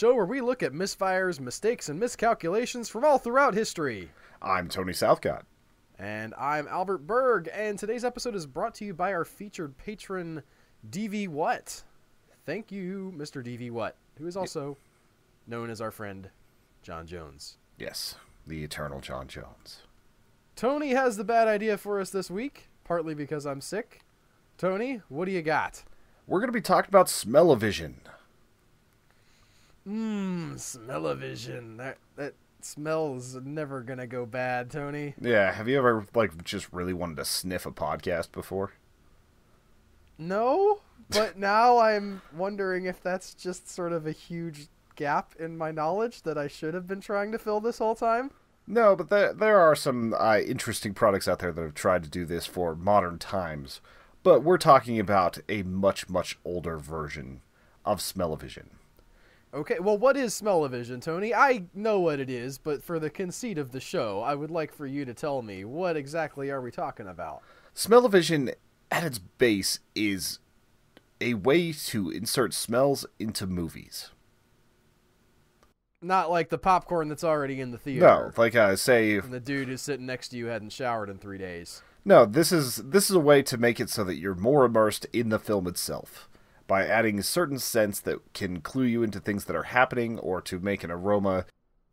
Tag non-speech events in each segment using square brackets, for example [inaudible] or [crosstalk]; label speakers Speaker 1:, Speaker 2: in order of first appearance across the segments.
Speaker 1: Bad Ideas, the show where we look at misfires, mistakes, and miscalculations from all throughout history.
Speaker 2: I'm Tony Southcotte.
Speaker 1: And I'm Albert Berg, and today's episode is brought to you by our featured patron, DV What. Thank you, Mr. DV What, who is also known as our friend, John Jones.
Speaker 2: Yes, the eternal John Jones.
Speaker 1: Tony has the bad idea for us this week, partly because I'm sick. Tony, what do you got?
Speaker 2: We're going to be talking about smell-o-vision.
Speaker 1: Mmm, smell-o-vision. That that smells never gonna go bad, Tony.
Speaker 2: Yeah, have you ever like just really wanted to sniff a podcast before?
Speaker 1: No, but [laughs] now I'm wondering if that's just sort of a huge gap in my knowledge that I should have been trying to fill this whole time.
Speaker 2: No, but there there are some uh, interesting products out there that have tried to do this for modern times. But we're talking about a much much older version of smell-o-vision.
Speaker 1: Okay, well, what is smell-o-vision, Tony? I know what it is, but for the conceit of the show, I would like for you to tell me what exactly are we talking about?
Speaker 2: Smell-o-vision, at its base, is a way to insert smells into movies.
Speaker 1: Not like the popcorn that's already in the theater.
Speaker 2: No, like I say,
Speaker 1: And the dude who's sitting next to you hadn't showered in three days.
Speaker 2: no. This is this is a way to make it so that you're more immersed in the film itself by adding a certain scents that can clue you into things that are happening, or to make an aroma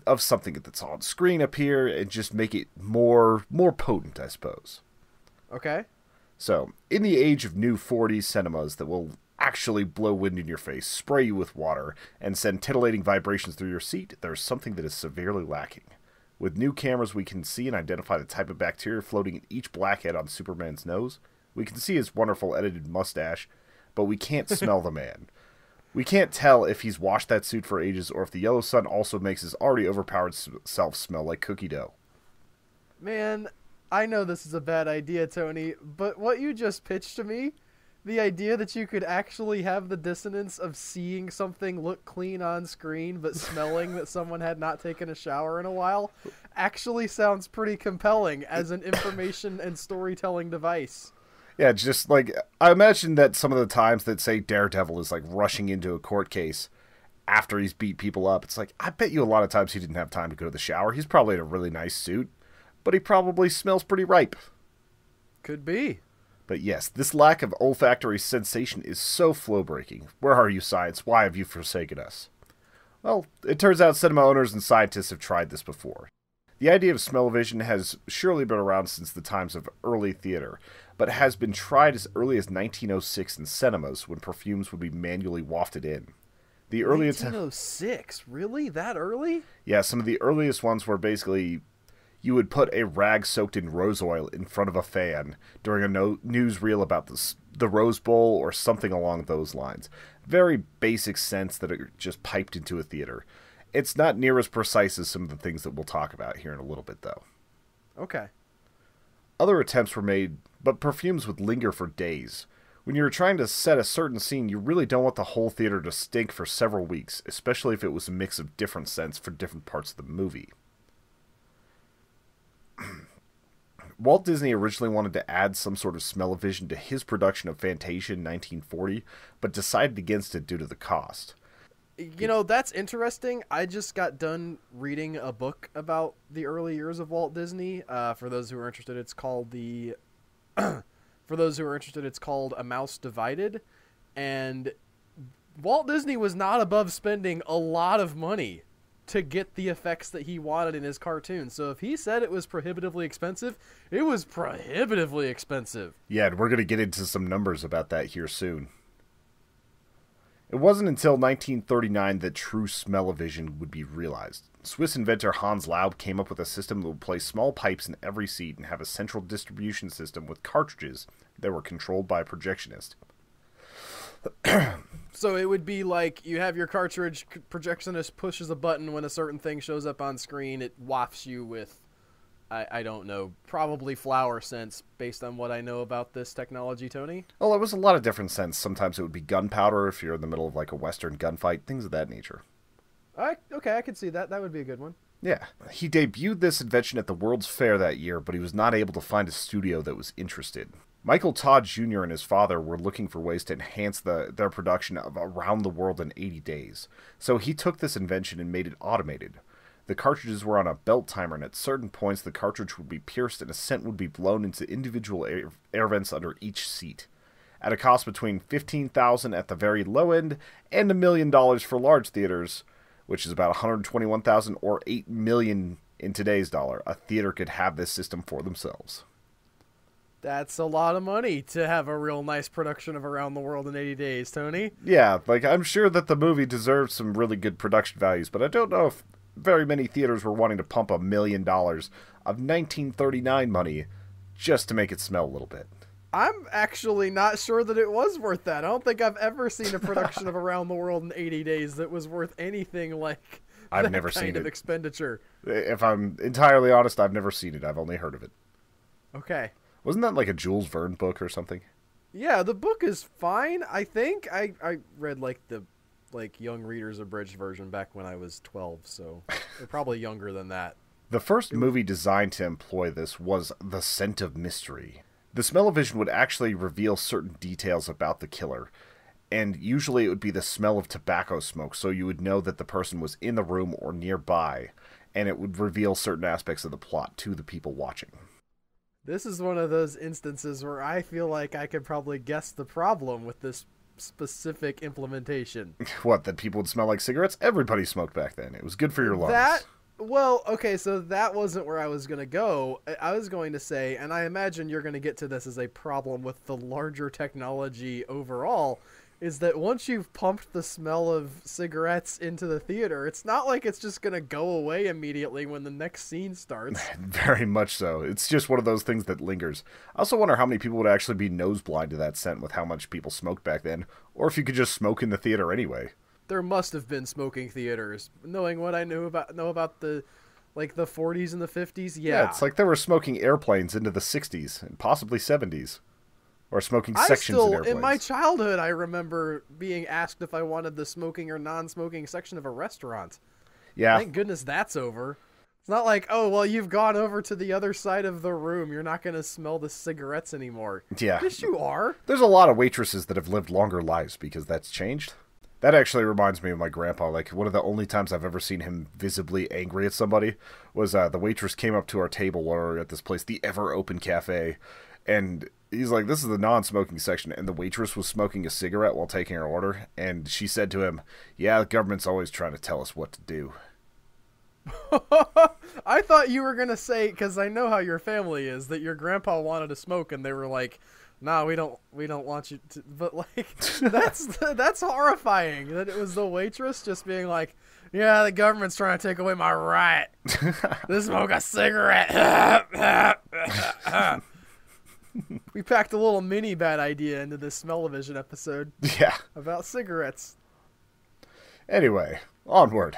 Speaker 2: of something that's on screen appear, and just make it more more potent, I suppose.
Speaker 1: Okay.
Speaker 2: So, in the age of new 4D cinemas that will actually blow wind in your face, spray you with water, and send titillating vibrations through your seat, there's something that is severely lacking. With new cameras, we can see and identify the type of bacteria floating in each blackhead on Superman's nose. We can see his wonderful edited mustache, but we can't smell the man. We can't tell if he's washed that suit for ages or if the yellow sun also makes his already overpowered self smell like cookie dough.
Speaker 1: Man, I know this is a bad idea, Tony, but what you just pitched to me, the idea that you could actually have the dissonance of seeing something look clean on screen but [laughs] smelling that someone had not taken a shower in a while, actually sounds pretty compelling as an information and storytelling device.
Speaker 2: Yeah, just like I imagine that some of the times that say Daredevil is like rushing into a court case after he's beat people up, it's like I bet you a lot of times he didn't have time to go to the shower. He's probably in a really nice suit, but he probably smells pretty ripe.
Speaker 1: Could be.
Speaker 2: But yes, this lack of olfactory sensation is so flow breaking. Where are you, science? Why have you forsaken us? Well, it turns out cinema owners and scientists have tried this before. The idea of smell-o-vision has surely been around since the times of early theater, but has been tried as early as 1906 in cinemas when perfumes would be manually wafted in. The early att-
Speaker 1: 1906, really? That early?
Speaker 2: yeah, some of the earliest ones were basically you would put a rag soaked in rose oil in front of a fan during a no- newsreel about the, the Rose Bowl or something along those lines. Very basic sense that it just piped into a theater. It's not near as precise as some of the things that we'll talk about here in a little bit, though.
Speaker 1: Okay.
Speaker 2: Other attempts were made, but perfumes would linger for days. When you're trying to set a certain scene, you really don't want the whole theater to stink for several weeks, especially if it was a mix of different scents for different parts of the movie. [clears throat] Walt Disney originally wanted to add some sort of smell-o-vision to his production of Fantasia in 1940, but decided against it due to the cost.
Speaker 1: You know, that's interesting. I just got done reading a book about the early years of Walt Disney. Uh, for those who are interested, it's called the. [clears throat] for those who are interested, it's called A Mouse Divided, and Walt Disney was not above spending a lot of money to get the effects that he wanted in his cartoon. So if he said it was prohibitively expensive, it was prohibitively expensive.
Speaker 2: Yeah, and we're going to get into some numbers about that here soon. It wasn't until 1939 that true smell-o-vision would be realized. Swiss inventor Hans Laube came up with a system that would place small pipes in every seat and have a central distribution system with cartridges that were controlled by a projectionist. [clears throat]
Speaker 1: So it would be like you have your cartridge, projectionist pushes a button when a certain thing shows up on screen. It wafts you with, I, I don't know, probably flower scents based on what I know about this technology, Tony.
Speaker 2: Well, it was a lot of different scents. Sometimes it would be gunpowder if you're in the middle of like a western gunfight, things of that nature.
Speaker 1: I, okay, I could see that. That would be a good one.
Speaker 2: Yeah. He debuted this invention at the World's Fair that year, but he was not able to find a studio that was interested. Michael Todd Jr. and his father were looking for ways to enhance the, their production of Around the World in 80 Days. So he took this invention and made it automated. The cartridges were on a belt timer, and at certain points, the cartridge would be pierced and a scent would be blown into individual air, air vents under each seat. At a cost between fifteen thousand at the very low end and a million dollars for large theaters, which is about one hundred twenty-one thousand or eight million in today's dollar, a theater could have this system for themselves.
Speaker 1: That's a lot of money to have a real nice production of Around the World in 80 Days, Tony.
Speaker 2: Yeah, like I'm sure that the movie deserves some really good production values, but I don't know if very many theaters were wanting to pump a million dollars of 1939 money just to make it smell a little bit.
Speaker 1: I'm actually not sure that it was worth that. I don't think I've ever seen a production of [laughs] Around the World in 80 Days that was worth anything like
Speaker 2: I've
Speaker 1: that
Speaker 2: never
Speaker 1: kind
Speaker 2: seen
Speaker 1: of
Speaker 2: it.
Speaker 1: expenditure.
Speaker 2: If I'm entirely honest, I've never seen it. I've only heard of it.
Speaker 1: Okay.
Speaker 2: Wasn't that like a Jules Verne book or something?
Speaker 1: Yeah, the book is fine. I think I I read like the like young readers abridged version back when I was 12, so they're probably younger than that.
Speaker 2: The first movie designed to employ this was The Scent of Mystery. The smell-o-vision would actually reveal certain details about the killer, and usually it would be the smell of tobacco smoke, so you would know that the person was in the room or nearby, and it would reveal certain aspects of the plot to the people watching.
Speaker 1: This is one of those instances where I feel like I could probably guess the problem with this specific implementation. [laughs]
Speaker 2: What, that people would smell like cigarettes? Everybody smoked back then. It was good for your lungs.
Speaker 1: That well, okay, so that wasn't where I was going to go. I- I was going to say, and I imagine you're going to get to this as a problem with the larger technology overall, is that once you've pumped the smell of cigarettes into the theater, it's not like it's just going to go away immediately when the next scene starts. [laughs]
Speaker 2: Very much so. It's just one of those things that lingers. I also wonder how many people would actually be nose blind to that scent with how much people smoked back then, or if you could just smoke in the theater anyway.
Speaker 1: there must have been smoking theaters, knowing what I knew about know about the like the 40s and the 50s. Yeah,
Speaker 2: it's like they were smoking airplanes into the 60s and possibly 70s, or smoking
Speaker 1: I still,
Speaker 2: in airplanes.
Speaker 1: in my childhood, I remember being asked if I wanted the smoking or non-smoking section of a restaurant.
Speaker 2: yeah,
Speaker 1: Thank goodness that's over. It's not like, oh well, you've gone over to the other side of the room. You're not gonna smell the cigarettes anymore.
Speaker 2: yeah.
Speaker 1: Yes, you are.
Speaker 2: There's a lot of waitresses that have lived longer lives because that's changed. That actually reminds me of my grandpa. Like one of the only times I've ever seen him visibly angry at somebody was uh, the waitress came up to our table while we were at this place, the Ever Open Cafe, and he's like, "This is the non-smoking section," and the waitress was smoking a cigarette while taking her order, and she said to him, "Yeah, the government's always trying to tell us what to do." [laughs]
Speaker 1: I thought you were gonna say because I know how your family is that your grandpa wanted to smoke and they were like, "Nah, we don't, we don't want you to." [laughs] But like, [laughs] that's that's horrifying that it was the waitress just being like, "Yeah, the government's trying to take away my right to smoke a cigarette." [laughs] we packed a little mini bad idea into this smell-o-vision episode [laughs]
Speaker 2: Yeah.
Speaker 1: about cigarettes.
Speaker 2: Anyway, onward.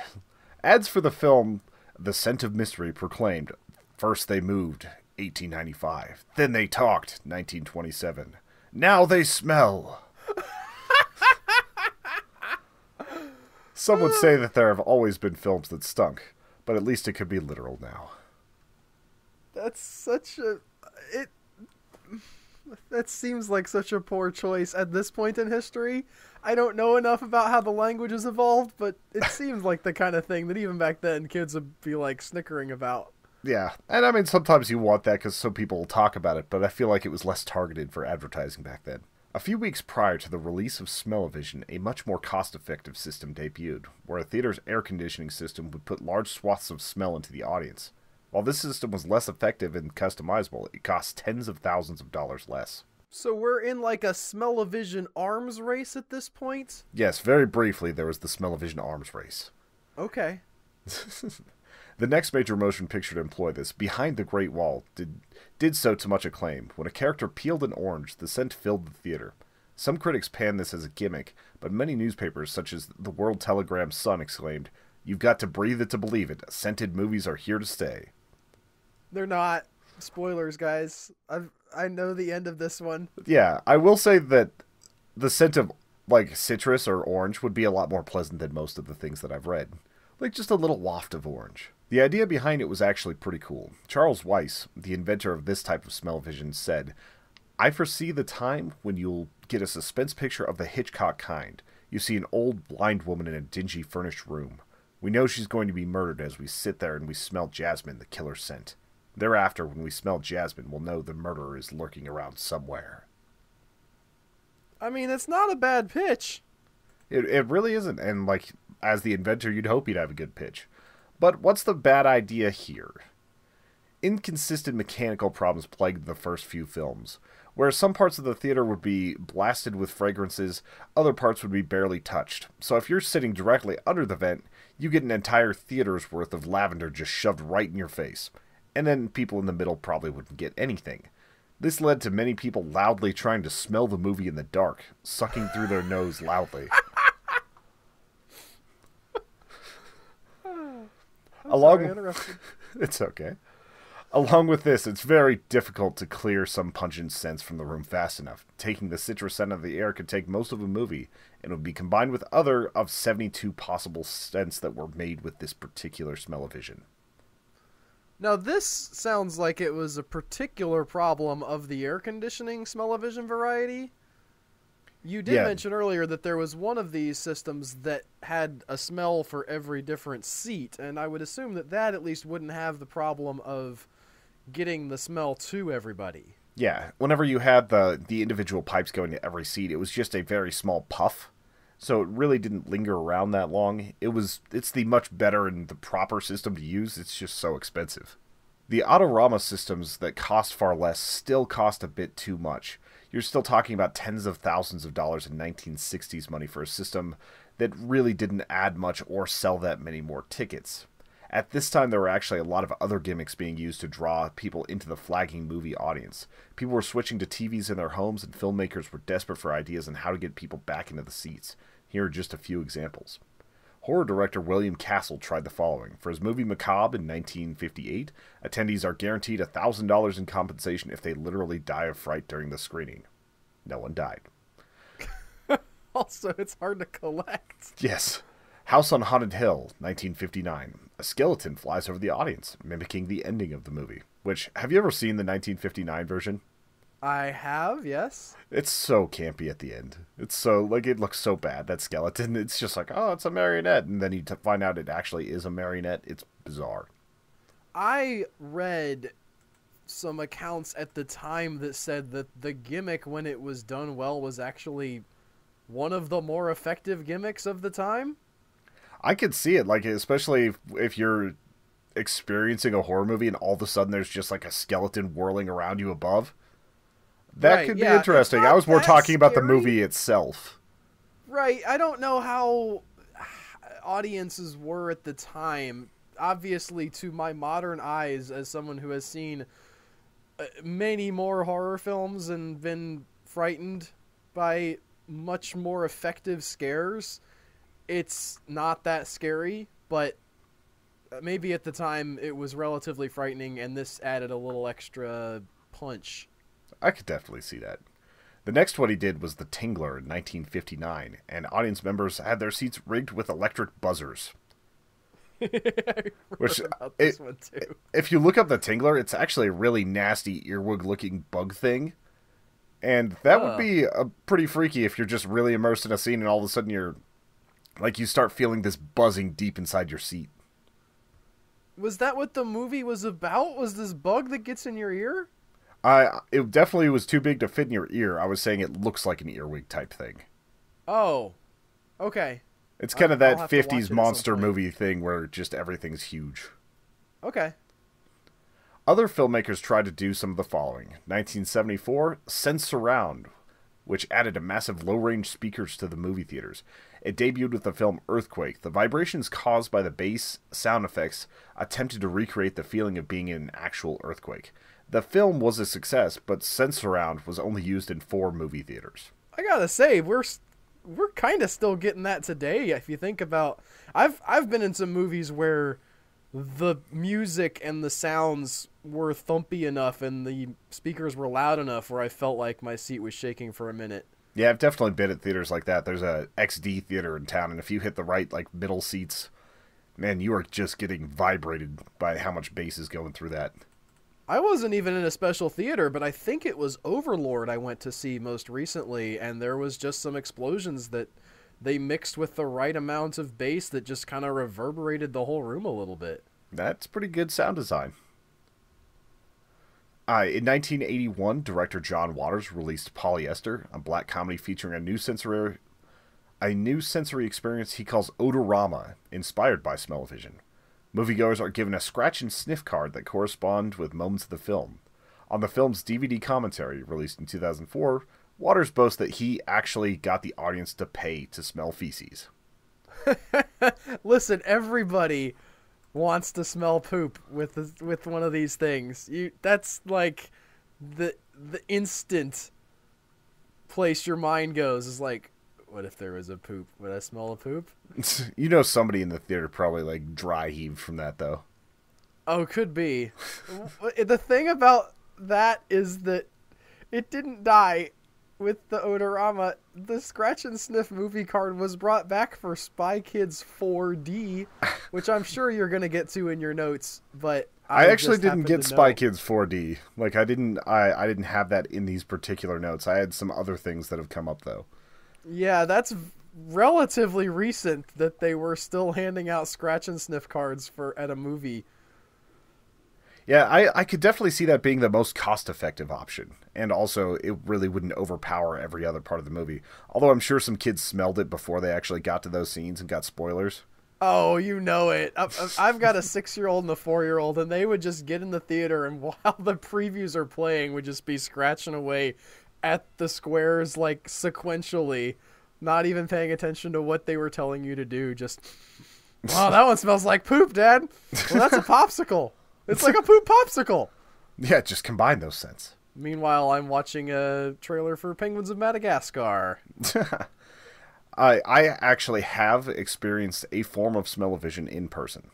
Speaker 2: Ads for the film The Scent of Mystery proclaimed first they moved, 1895. Then they talked, 1927. Now they smell. [laughs] Some would say that there have always been films that stunk, but at least it could be literal now.
Speaker 1: That's such a it. That seems like such a poor choice at this point in history. I don't know enough about how the language has evolved, but it [laughs] seems like the kind of thing that even back then kids would be like snickering about.
Speaker 2: Yeah, and I mean, sometimes you want that because some people will talk about it, but I feel like it was less targeted for advertising back then. A few weeks prior to the release of Smell-O-Vision, a much more cost-effective system debuted, where a theater's air conditioning system would put large swaths of smell into the audience. While this system was less effective and customizable, it cost tens of thousands of dollars less.
Speaker 1: So we're in like a smell-o-vision arms race at this point.
Speaker 2: Yes, very briefly, there was the Smell-O-Vision arms race. [laughs]
Speaker 1: Okay.
Speaker 2: The next major motion picture to employ this, Behind the Great Wall, did, did so to much acclaim. When a character peeled an orange, the scent filled the theater. Some critics panned this as a gimmick, but many newspapers, such as the World Telegram Sun, exclaimed, You've got to breathe it to believe it. Scented movies are here to stay.
Speaker 1: They're not spoilers, guys. I I know the end of this one.
Speaker 2: Yeah, I will say that the scent of, like, citrus or orange would be a lot more pleasant than most of the things that I've read. Like, just a little waft of orange. The idea behind it was actually pretty cool. Charles Weiss, the inventor of this type of smell vision, said, I foresee the time when you'll get a suspense picture of the Hitchcock kind. You see an old blind woman in a dingy furnished room. We know she's going to be murdered as we sit there and we smell jasmine, the killer scent. Thereafter, when we smell jasmine, we'll know the murderer is lurking around somewhere.
Speaker 1: I mean, it's not a bad pitch.
Speaker 2: It, it really isn't. And, like, as the inventor, you'd hope you'd have a good pitch. But what's the bad idea here? Inconsistent mechanical problems plagued the first few films, where some parts of the theater would be blasted with fragrances, other parts would be barely touched. So if you're sitting directly under the vent, you get an entire theater's worth of lavender just shoved right in your face. And then people in the middle probably wouldn't get anything. This led to many people loudly trying to smell the movie in the dark, sucking through their nose loudly. [laughs] Along, [laughs] it's okay. Along with this, it's very difficult to clear some pungent scents from the room fast enough. Taking the citrus scent of the air could take most of a movie, and it would be combined with other of 72 possible scents that were made with this particular smell-o-vision.
Speaker 1: Now, this sounds like it was a particular problem of the air conditioning smell-o-vision variety. You did
Speaker 2: Yeah.
Speaker 1: mention earlier that there was one of these systems that had a smell for every different seat, and I would assume that that at least wouldn't have the problem of getting the smell to everybody.
Speaker 2: Yeah, whenever you had the the individual pipes going to every seat, it was just a very small puff. So it really didn't linger around that long. It was it's the much better and the proper system to use. It's just so expensive. The AromaRama systems that cost far less still cost a bit too much. You're still talking about tens of thousands of dollars in 1960s money for a system that really didn't add much or sell that many more tickets. At this time, there were actually a lot of other gimmicks being used to draw people into the flagging movie audience. People were switching to TVs in their homes, and filmmakers were desperate for ideas on how to get people back into the seats. Here are just a few examples. Horror director William Castle tried the following. For his movie Macabre in 1958, attendees are guaranteed $1,000 in compensation if they literally die of fright during the screening. No one died. [laughs]
Speaker 1: Also, it's hard to collect.
Speaker 2: Yes. House on Haunted Hill, 1959. A skeleton flies over the audience, mimicking the ending of the movie. Which, have you ever seen the 1959 version?
Speaker 1: I have, yes.
Speaker 2: It's so campy at the end. It's so, like, it looks so bad, that skeleton. It's just like, oh, it's a marionette. And then you t- find out it actually is a marionette. It's bizarre.
Speaker 1: I read some accounts at the time that said that the gimmick, when it was done well, was actually one of the more effective gimmicks of the time.
Speaker 2: I could see it, like, especially if, if you're experiencing a horror movie and all of a sudden there's just like a skeleton whirling around you above. That
Speaker 1: Right,
Speaker 2: could be
Speaker 1: it's
Speaker 2: interesting. I was more talking about the movie itself.
Speaker 1: Right. I don't know how audiences were at the time. Obviously, to my modern eyes, as someone who has seen uh, many more horror films and been frightened by much more effective scares, it's not that scary, but uh, maybe at the time it was relatively frightening, and this added a little extra punch.
Speaker 2: I could definitely see that. The next one he did was The Tingler in 1959, and audience members had their seats rigged with electric buzzers. [laughs] Which, it-
Speaker 1: one too.
Speaker 2: If you look up The Tingler, it's actually a really nasty earwig looking bug thing. And that would be a pretty freaky if you're just really immersed in a scene and all of a sudden you're like you start feeling this buzzing deep inside your seat.
Speaker 1: Was that what the movie was about? Was this bug that gets in your ear?
Speaker 2: I it definitely was too big to fit in your ear. I was saying it looks like an earwig type thing.
Speaker 1: Oh, okay,
Speaker 2: It's kind of that
Speaker 1: have to watch it
Speaker 2: 50s monster movie thing where just everything's huge.
Speaker 1: okay.
Speaker 2: Other filmmakers tried to do some of the following. 1974, Sense Surround, which added a massive low-range speakers to the movie theaters. It debuted with the film Earthquake. The vibrations caused by the bass sound effects attempted to recreate the feeling of being in an actual earthquake. The film was a success, but Sense Surround was only used in four movie theaters.
Speaker 1: I gotta say, we're we're kind of still getting that today. If you think about, I've I've been in some movies where the music and the sounds were thumpy enough and the speakers were loud enough where I felt like my seat was shaking for a minute.
Speaker 2: Yeah, I've definitely been at theaters like that. There's a XD theater in town, and if you hit the right like middle seats, man, you are just getting vibrated by how much bass is going through that.
Speaker 1: I wasn't even in a special theater, but I think it was Overlord I went to see most recently, and there was just some explosions that they mixed with the right amount of bass that just kind of reverberated the whole room a little bit.
Speaker 2: That's pretty good sound design. Uh, in 1981, director John Waters released Polyester, a black comedy featuring a new sensory, a new sensory experience he calls Odorama, inspired by Smell-O-Vision. Moviegoers are given a scratch and sniff card that correspond with moments of the film. On the film's DVD commentary, released in 2004, Waters boasts that he actually got the audience to pay to smell feces. [laughs]
Speaker 1: Listen, everybody wants to smell poop with the, with one of these things. You that's like the the instant place your mind goes is like what if there was a poop? Would I smell a poop? [laughs]
Speaker 2: you know somebody in the theater probably like dry heaved from that though.
Speaker 1: Oh, could be. the thing about that is that it didn't die with the Odorama. The Scratch and Sniff movie card was brought back for Spy Kids 4D, [laughs] which I'm sure you're going to get to in your notes, but
Speaker 2: I, I actually didn't get Spy Kids 4D. Like I didn't I I didn't have that in these particular notes. I had some other things that have come up though.
Speaker 1: Yeah, that's relatively recent that they were still handing out scratch and sniff cards for at a movie.
Speaker 2: Yeah, I, I could definitely see that being the most cost effective option. And also, it really wouldn't overpower every other part of the movie. Although I'm sure some kids smelled it before they actually got to those scenes and got spoilers.
Speaker 1: Oh, you know it. I've got a six year old and a four year old, and they would just get in the theater, and [laughs] while the previews are playing, would just be scratching away at the squares like sequentially, not even paying attention to what they were telling you to do. Just, wow, that one smells like poop, Dad. Well, that's a popsicle. It's like a poop popsicle.
Speaker 2: Yeah, just combine those scents.
Speaker 1: Meanwhile, I'm watching a trailer for Penguins of Madagascar. [laughs]
Speaker 2: I I actually have experienced a form of smell-o-vision in person.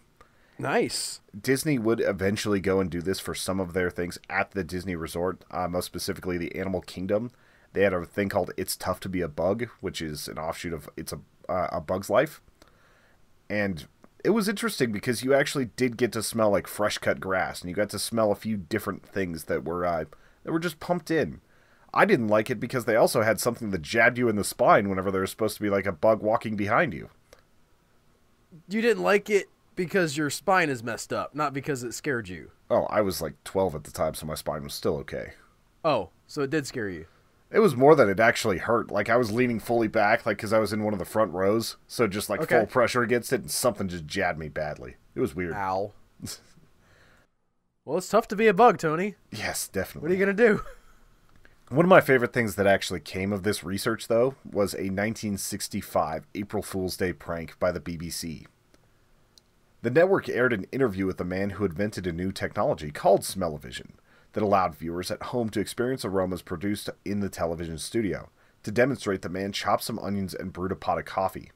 Speaker 1: Nice.
Speaker 2: Disney would eventually go and do this for some of their things at the Disney Resort, uh, most specifically the Animal Kingdom. They had a thing called "It's Tough to Be a Bug," which is an offshoot of "It's a uh, a Bug's Life," and it was interesting because you actually did get to smell like fresh cut grass, and you got to smell a few different things that were uh, that were just pumped in. I didn't like it because they also had something that jabbed you in the spine whenever there was supposed to be like a bug walking behind you.
Speaker 1: You didn't like it because your spine is messed up, not because it scared you.
Speaker 2: Oh, I was like 12 at the time, so my spine was still okay.
Speaker 1: Oh, so it did scare you.
Speaker 2: It was more that it actually hurt. Like I was leaning fully back, like because I was in one of the front rows, so just like okay. full pressure against it, and something just jabbed me badly. It was weird.
Speaker 1: Ow. well, it's tough to be a bug, Tony.
Speaker 2: Yes, definitely.
Speaker 1: What are you gonna do?
Speaker 2: One of my favorite things that actually came of this research, though, was a 1965 April Fool's Day prank by the BBC. The network aired an interview with a man who invented a new technology called Smell-O-Vision that allowed viewers at home to experience aromas produced in the television studio. To demonstrate, the man chopped some onions and brewed a pot of coffee.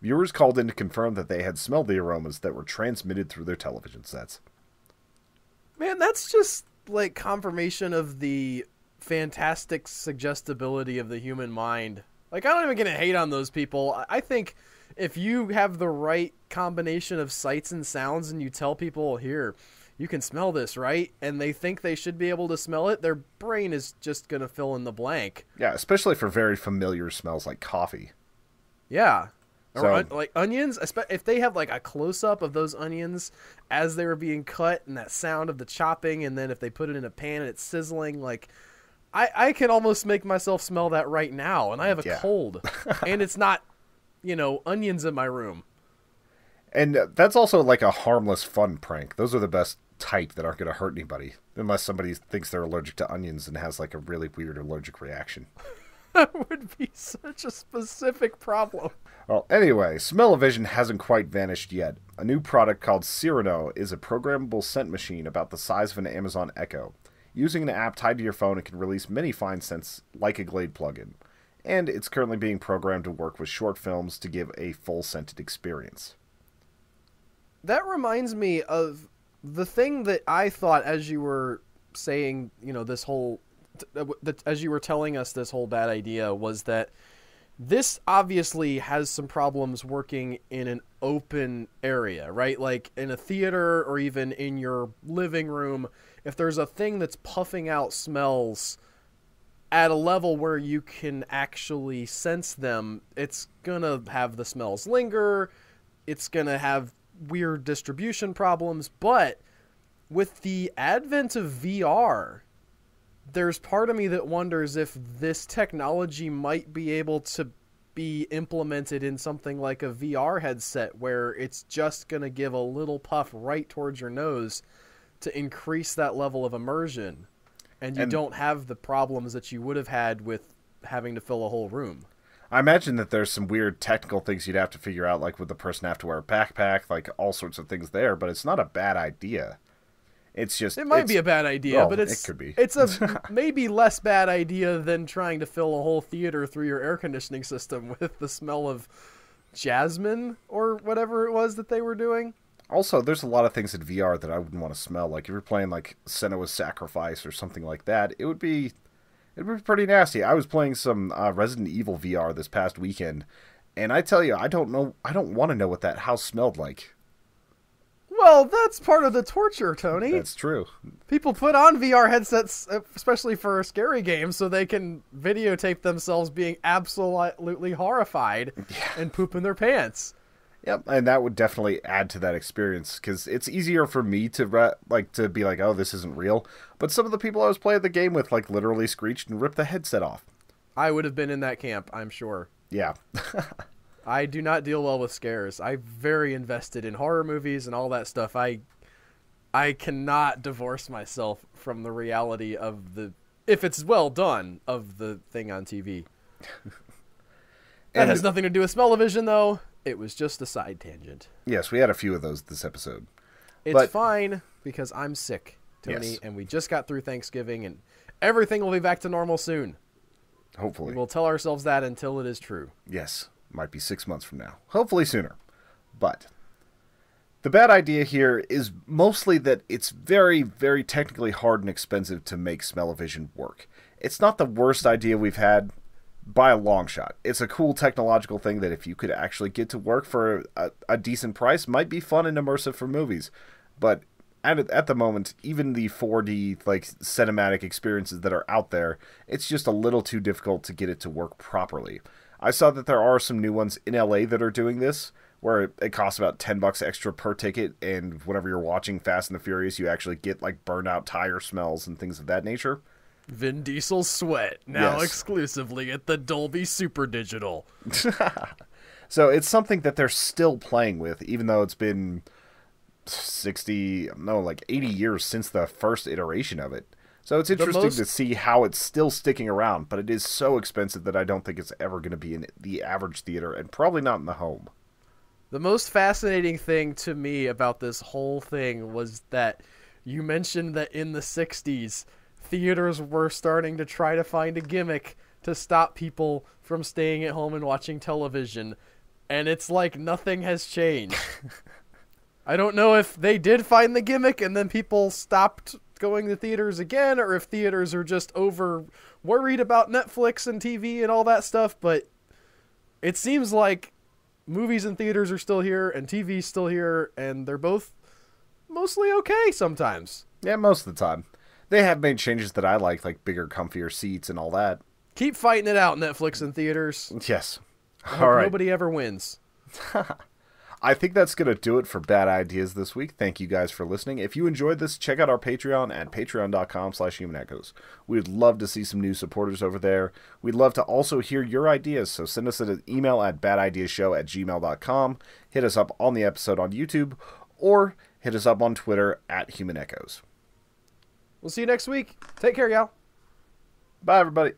Speaker 2: Viewers called in to confirm that they had smelled the aromas that were transmitted through their television sets.
Speaker 1: Man, that's just like confirmation of the fantastic suggestibility of the human mind. Like, I'm not even gonna hate on those people. I think if you have the right combination of sights and sounds and you tell people here you can smell this right? And they think they should be able to smell it their brain is just going to fill in the blank.
Speaker 2: Yeah especially for very familiar smells like coffee.
Speaker 1: Yeah. So, or like onions if they have like a close-up of those onions as they were being cut and that sound of the chopping and then if they put it in a pan and it's sizzling like i i can almost make myself smell that right now and i have a yeah. cold [laughs] and it's not you know onions in my room
Speaker 2: and that's also like a harmless, fun prank. Those are the best type that aren't going to hurt anybody, unless somebody thinks they're allergic to onions and has like a really weird allergic reaction. [laughs]
Speaker 1: that would be such a specific problem.
Speaker 2: Well, anyway, Smell-O-Vision hasn't quite vanished yet. A new product called Cyrano is a programmable scent machine about the size of an Amazon Echo. Using an app tied to your phone, it can release many fine scents like a Glade plugin. And it's currently being programmed to work with short films to give a full scented experience
Speaker 1: that reminds me of the thing that I thought as you were saying, you know, this whole, uh, as you were telling us this whole bad idea was that this obviously has some problems working in an open area, right? Like in a theater or even in your living room. If there's a thing that's puffing out smells at a level where you can actually sense them, it's gonna have the smells linger. It's gonna have weird distribution problems. But with the advent of VR, there's part of me that wonders if this technology might be able to be implemented in something like a VR headset where it's just going to give a little puff right towards your nose to increase that level of immersion and you
Speaker 2: And-
Speaker 1: don't have the problems that you would have had with having to fill a whole room.
Speaker 2: I imagine that there's some weird technical things you'd have to figure out, like would the person have to wear a backpack, like all sorts of things there. But it's not a bad idea. It's just
Speaker 1: It might be a bad idea,
Speaker 2: Oh,
Speaker 1: but
Speaker 2: it could be.
Speaker 1: it's a [laughs] maybe less bad idea than trying to fill a whole theater through your air conditioning system [laughs] with the smell of jasmine or whatever it was that they were doing.
Speaker 2: Also, there's a lot of things in VR that I wouldn't want to smell. Like if you're playing like Senua's Sacrifice or something like that, it would be it would be pretty nasty. I was playing some uh, Resident Evil VR this past weekend, and I tell you, I don't know, I don't want to know what that house smelled like.
Speaker 1: Well, that's part of the torture, Tony.
Speaker 2: That's true.
Speaker 1: People put on VR headsets, uh, especially for scary games, so they can videotape themselves being absolutely horrified [laughs] and pooping their pants.
Speaker 2: Yep, and that would definitely add to that experience because it's easier for me to re- like to be like, oh, this isn't real. But some of the people I was playing the game with like literally screeched and ripped the headset off.
Speaker 1: I would have been in that camp, I'm sure.
Speaker 2: Yeah, [laughs]
Speaker 1: I do not deal well with scares. I'm very invested in horror movies and all that stuff. I I cannot divorce myself from the reality of the if it's well done of the thing on TV. [laughs] That
Speaker 2: And-
Speaker 1: has nothing to do with smell-o-vision though. It was just a side tangent.
Speaker 2: yes, we had a few of those this episode.
Speaker 1: It's
Speaker 2: But-
Speaker 1: fine because I'm sick, Tony,
Speaker 2: Yes.
Speaker 1: and we just got through Thanksgiving and everything will be back to normal soon.
Speaker 2: Hopefully,
Speaker 1: We'll tell ourselves that until it is true.
Speaker 2: yes, might be six months from now. Hopefully sooner. But the bad idea here is mostly that it's very, very technically hard and expensive to make smell-o-vision work. It's not the worst idea we've had by a long shot. It's a cool technological thing that if you could actually get to work for a, a decent price, might be fun and immersive for movies. But at at the moment, even the 4D like cinematic experiences that are out there, it's just a little too difficult to get it to work properly. I saw that there are some new ones in LA that are doing this, where it, costs about ten bucks extra per ticket, and whenever you're watching Fast and the Furious, you actually get like burned out tire smells and things of that nature.
Speaker 1: Vin Diesel sweat now
Speaker 2: Yes.
Speaker 1: exclusively at the Dolby Super Digital. [laughs]
Speaker 2: So it's something that they're still playing with, even though it's been 60, no, like 80 years since the first iteration of it. So it's interesting
Speaker 1: most-
Speaker 2: to see how it's still sticking around, but it is so expensive that I don't think it's ever going to be in the average theater and probably not in the home.
Speaker 1: The most fascinating thing to me about this whole thing was that you mentioned that in the 60s, theaters were starting to try to find a gimmick to stop people from staying at home and watching television. And it's like nothing has changed. [laughs] I don't know if they did find the gimmick and then people stopped going to theaters again, or if theaters are just over worried about Netflix and TV and all that stuff, but it seems like movies and theaters are still here and TV's still here, and they're both mostly okay sometimes.
Speaker 2: Yeah, most of the time. They have made changes that I like, like bigger, comfier seats and all that.
Speaker 1: Keep fighting it out, Netflix and theaters.
Speaker 2: Yes. All right.
Speaker 1: Nobody ever wins. [laughs]
Speaker 2: I think that's going to do it for Bad Ideas this week. Thank you guys for listening. If you enjoyed this, check out our Patreon at patreon.com slash human echoes. We'd love to see some new supporters over there. We'd love to also hear your ideas, so send us an email at badideashow at gmail.com, hit us up on the episode on YouTube, or hit us up on Twitter at human echoes.
Speaker 1: We'll see you next week. Take care, y'all.
Speaker 2: Bye, everybody.